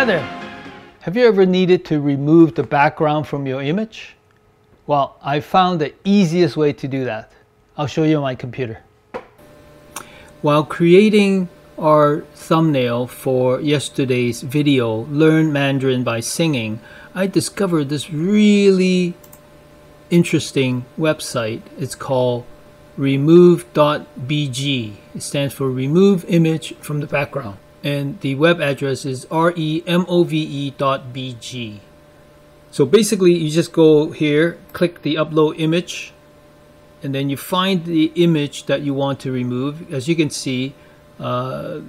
Have you ever needed to remove the background from your image? Well, I found the easiest way to do that. I'll show you on my computer. While creating our thumbnail for yesterday's video, Learn Mandarin by Singing, I discovered this really interesting website. It's called remove.bg. It stands for Remove Image from the Background and the web address is remove.bg. So basically, you just go here, click the upload image, and then you find the image that you want to remove. As you can see, uh,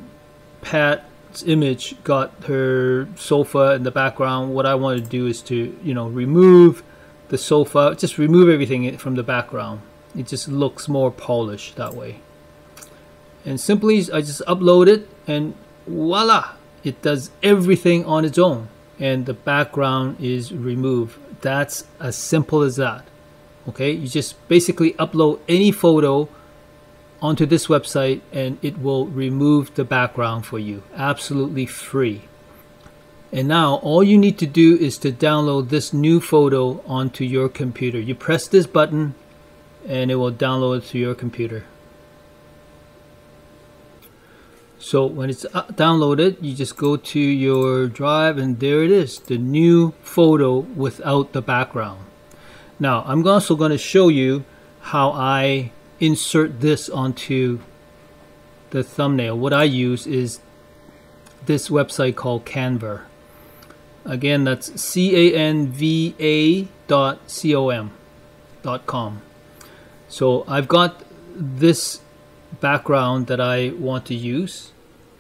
Pat's image got her sofa in the background. What I want to do is to, you know, remove the sofa, just remove everything from the background. It just looks more polished that way. And simply, I just upload it and voila! It does everything on its own and the background is removed. That's as simple as that. Okay? You just basically upload any photo onto this website and it will remove the background for you. Absolutely free. And now all you need to do is to download this new photo onto your computer. You press this button and it will download to your computer So when it's uh, downloaded, you just go to your drive and there it is, the new photo without the background. Now I'm also going to show you how I insert this onto the thumbnail. What I use is this website called Canva. Again, that's C-A-N-V-A dot C-O-M dot com. So I've got this background that I want to use.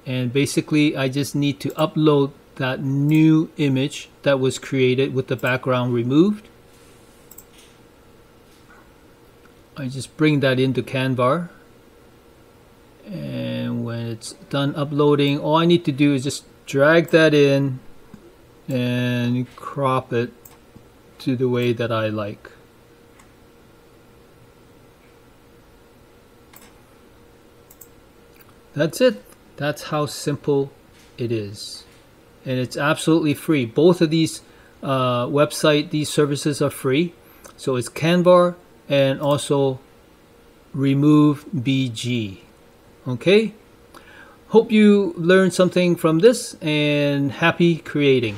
And basically I just need to upload that new image that was created with the background removed. I just bring that into Canva and when it's done uploading all I need to do is just drag that in and crop it to the way that I like That's it. That's how simple it is. And it's absolutely free. Both of these uh, website, these services are free. So it's Canva and also Remove BG. Okay? Hope you learned something from this and happy creating.